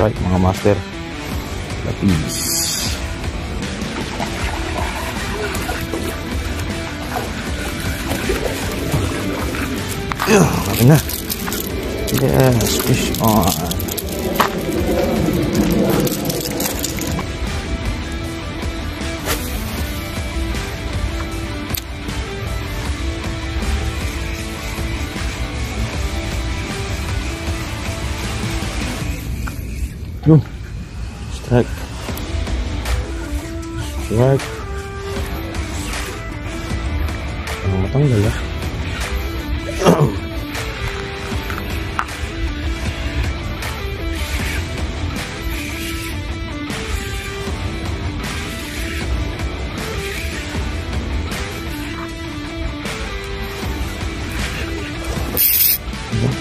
right mga master. Lapis. Okay na. Yes, fish on. Strike. Strike. Ang matanggal ah.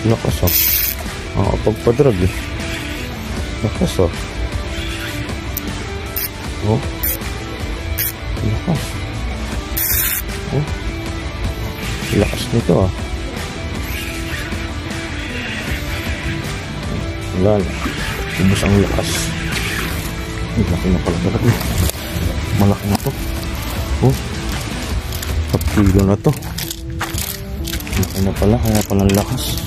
Lakas ah. Nakakapagpadrag eh. Lakas ah. Oh. Lakas. Oh. Lakas nito ah. Wala na. Ang lakas. Laki na pala talaga. Malaki na to. Oh. Kapilo na to. Laki na pala, kaya pala lakas.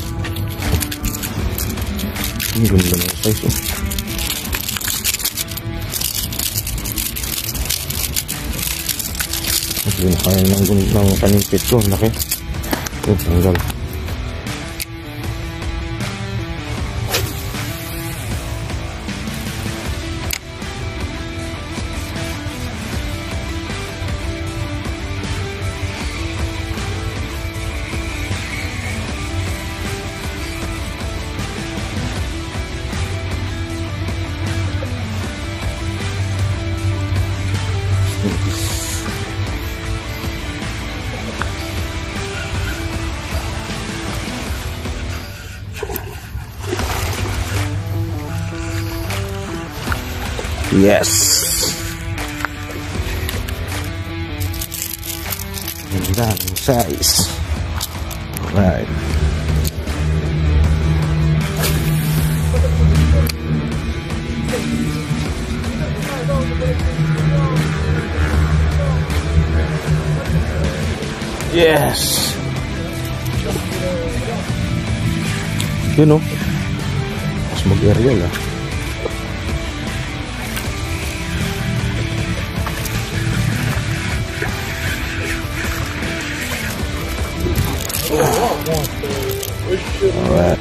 Ang ganda ng size oh. Na kaya ng, ng panimpit ko. Laki. Yun, tanggal. Yes! Ganda ng size. Alright. Yes! Yun o. Mas mag-aerial ah. Alright.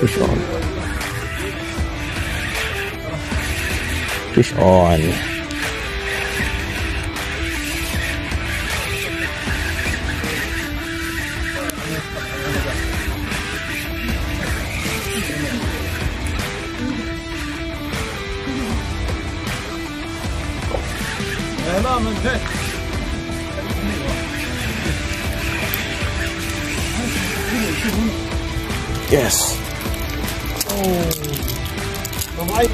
Fish on. Fish on. Selam Ümit. Yes. Oh. The light.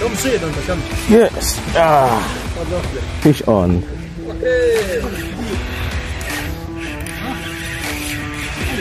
Come see it, Uncle. Come. Yes. Ah. Fish on. Okay.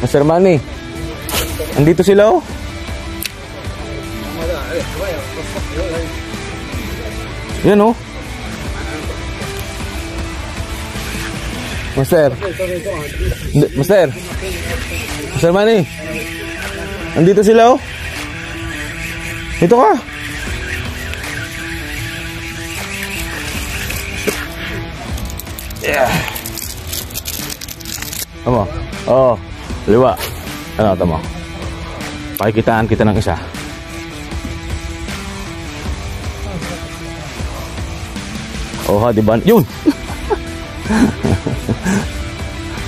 Master Manny. Andito sila oh. Yan oh. Master. Master. Master Manny. Andito sila oh. Dito ka. Yeah. Tama. Oo. Liwa. Ano, tama. Pakikitaan kita ng isa. Oh, ha, di ba? Yun!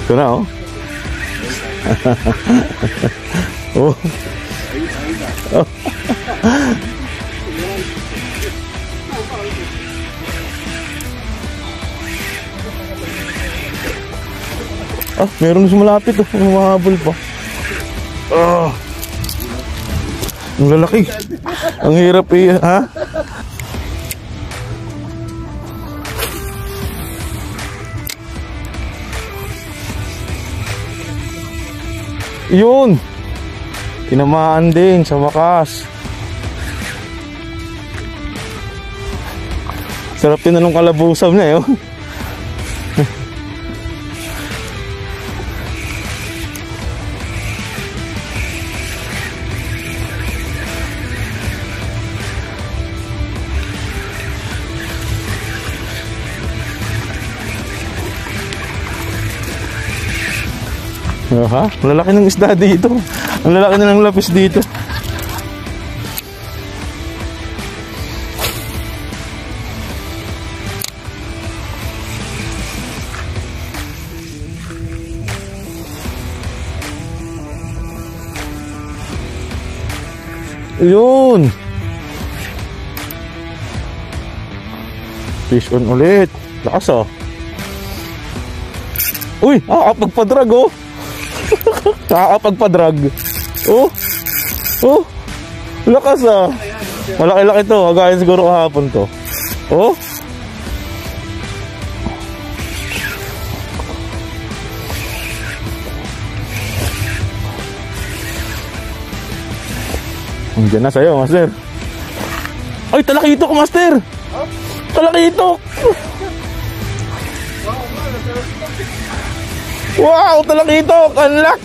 Ito na, oh. oh. oh. Ah, meron na malapit oh. Humahabol pa. Ah. Ang lalaki. Ang hirap eh, ha? Yun. Tinamaan din sa wakas. Sarap din na nung kalabusaw na yun. Ha? Ang lalaki ng isda dito. Ang lalaki na ng lapis dito. Yun. Fish on ulit. Lakas oh. Uy, ah, pagpadrag oh. Nakakapagpa-drag. Oh. Oh. Lakas ah. Malaki-laki to. Kagaya siguro kahapon to. Oh. Andiyan na sa'yo, master. Ay, talakitok, master. Talakitok. Wow, talakitok! Unlock!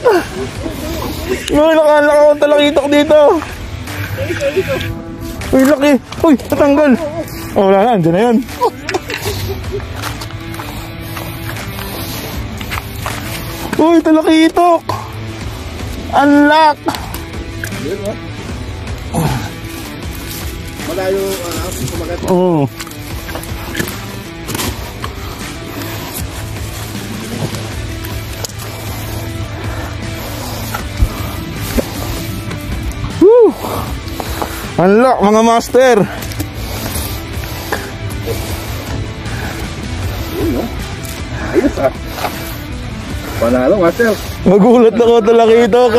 Uy, nakalak ako talakitok dito. Uy, laki. Uy, natanggal. Oh, wala na, andyan na yun. Uy, talakitok! Unlock! Malayo, ano, kumagat. Oh. Unlock mga master. Ayos ah. Panalo, master. Magulat ako talakitok.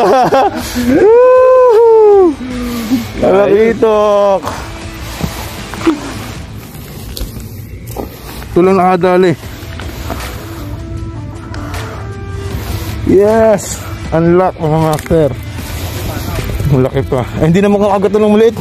Woo! Talakitok. Ito lang nakadali. Yes! Unlock mga master. Malaki pa. Ay, hindi naman kakagat ng maliit.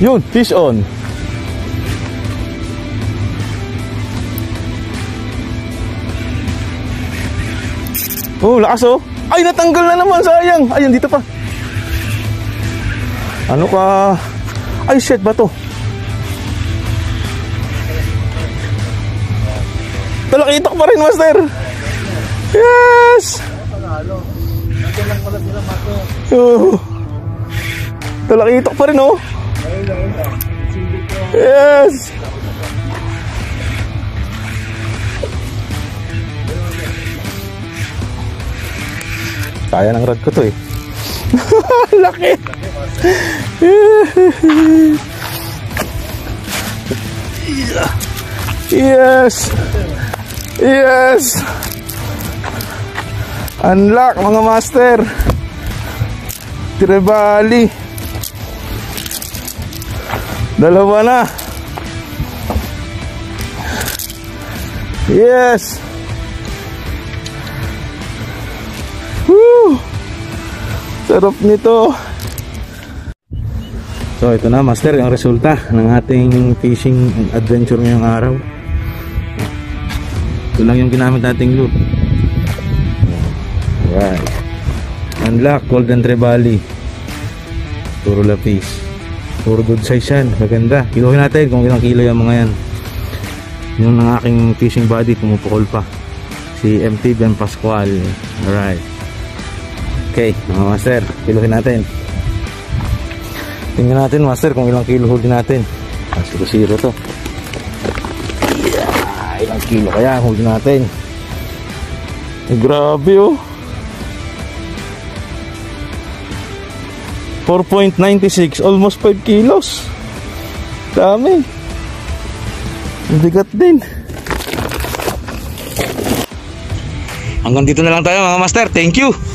Yun, fish on. Oh, lakas oh. Ay, natanggal na naman, sayang. Ayun, dito pa. Ano ka? Ay, shit ba to? Talakitok pa rin, master. Yes! Oh. Talakitok pa rin, oh. Yes! Kaya ng rod ko to eh. Laki! yes! Yes! Unlock mga master! Trebali! Dalawa na! Yes! Sarap nito. So ito na master yung resulta ng ating fishing adventure ngayong araw. Ito lang yung ginamit nating lure. Alright. Unlock Golden Trevally. Puro lapis. Puro good size yan. Maganda. Kilohin natin kung ilang kilo yung mga yan. Yung ng aking fishing buddy pumupukol pa. Si MT Ben Pascual. Alright. Okay, mga master. Kilohin natin. Tingnan natin master kung ilang kilo huli natin. Ah, zero to. Yeah, ilang kilo kaya huli natin. Eh, grabe oh. 4.96 almost 5 kilos. Dami. Bigat din. Hanggang dito na lang tayo mga master. Thank you.